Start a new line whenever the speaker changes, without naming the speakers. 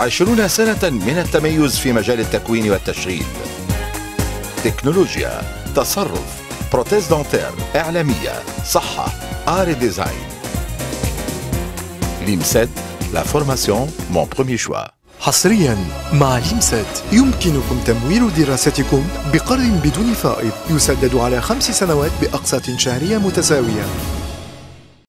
عشرون سنة من التميز في مجال التكوين والتشغيل. تكنولوجيا تصرف prothèse dentaire إعلامية صحة art design. L'IMSET la formation mon premier choix.
حصريا مع l'IMSET يمكنكم تمويل دراستكم بقرض بدون فائض يسدد على خمس سنوات بأقساط شهرية متساوية.